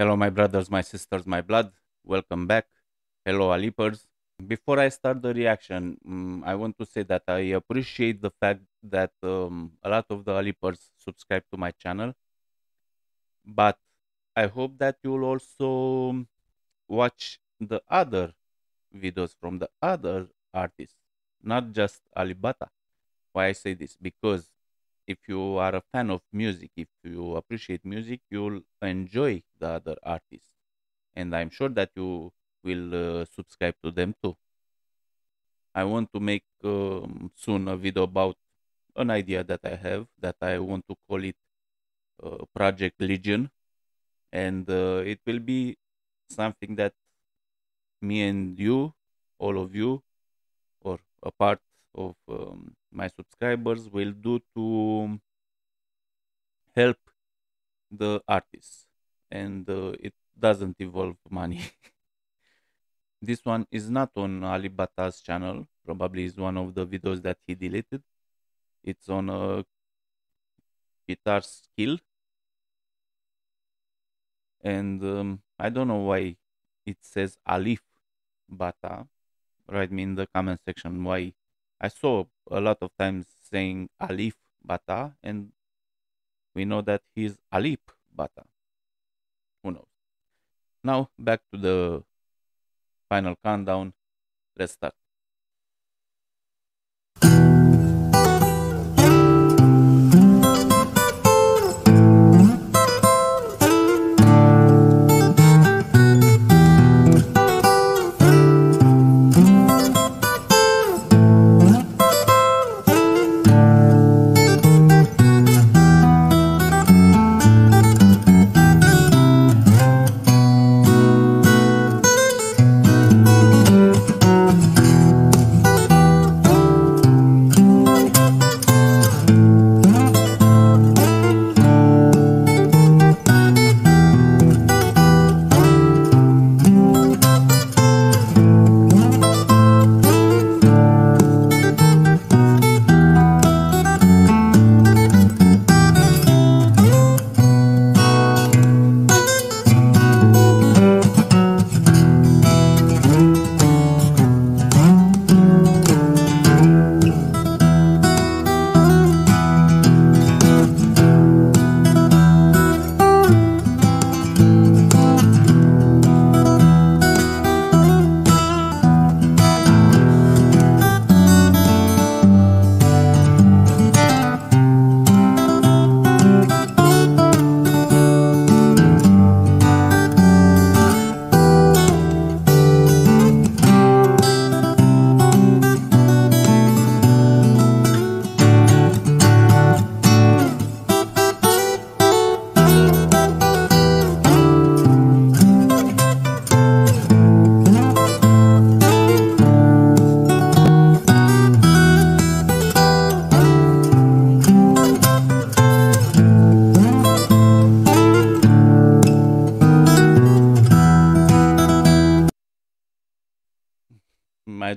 Hello, my brothers, my sisters, my blood. Welcome back. Hello, Alipers. Before I start the reaction, mm, I want to say that I appreciate the fact that um, a lot of the Alipers subscribe to my channel. But I hope that you'll also watch the other videos from the other artists, not just Alip Ba Ta. Why I say this? Because if you are a fan of music, if you appreciate music, you'll enjoy the other artists. And I'm sure that you will uh, subscribe to them too. I want to make um, soon a video about an idea that I have that I want to call it uh, Project Legion. And uh, it will be something that me and you, all of you, or a part of um, my subscribers will do to help the artists. And uh, it doesn't involve money. This one is not on Alip Ba Ta's channel. Probably is one of the videos that he deleted. It's on a guitar skill. And um, i don't know why it says alif bata. Write me in the comment section why I saw a lot of times saying Alif Bata, and we know that he's Alip Bata. Who knows? Now back to the final countdown. Let's start.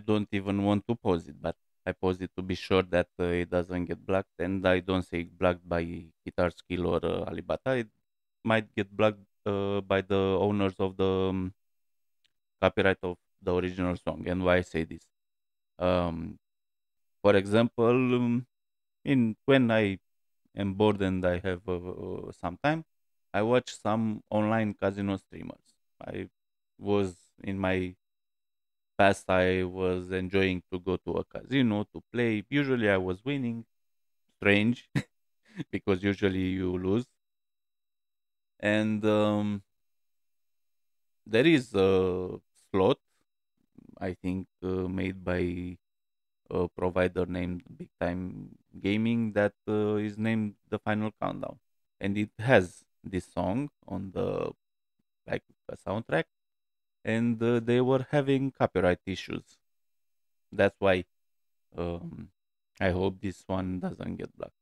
Don't even want to pause it, but I pause it to be sure that uh, it doesn't get blocked, and I don't say blocked by Guitar Skill or uh, Alip Ba Ta. It might get blocked uh, by the owners of the um, copyright of the original song. And why I say this? Um, for example, um, in when I am bored and I have uh, some time, I watch some online casino streamers. I was in my past I was enjoying to go to a casino to play. Usually I was winning. Strange, because usually you lose. And um, there is a slot, I think, uh, made by a provider named Big Time Gaming that uh, is named the Final Countdown, and it has this song on the like a soundtrack and uh, they were having copyright issues. That's why um, I hope this one doesn't get blocked.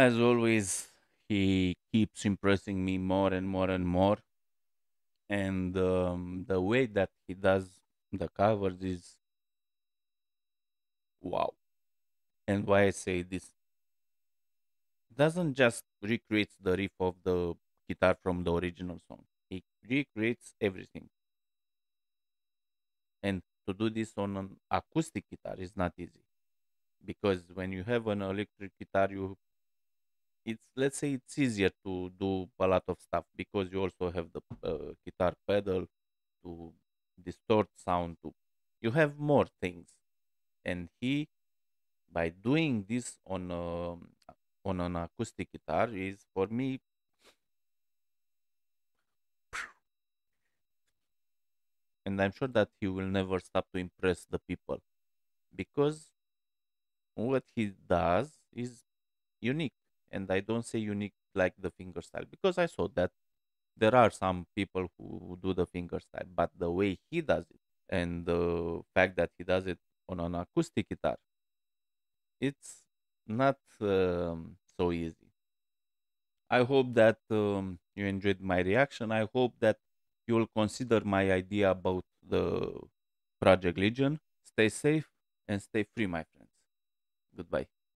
As always, he keeps impressing me more and more and more. And um, the way that he does the covers is wow. And why I say this doesn't just recreate the riff of the guitar from the original song. He recreates everything. And to do this on an acoustic guitar is not easy because when you have an electric guitar, you it's let's say it's easier to do a lot of stuff because you also have the uh, guitar pedal to distort sound to you have more things. And he by doing this on um, on an acoustic guitar is for me and i'm sure that he will never stop to impress the people because what he does is unique and i don't say unique like the finger style because i saw that there are some people who do the finger style but the way he does it and the fact that he does it on an acoustic guitar it's not um, so easy. I hope that um, you enjoyed my reaction. I hope that you will consider my idea about the project legion. Stay safe and stay free my friends. Goodbye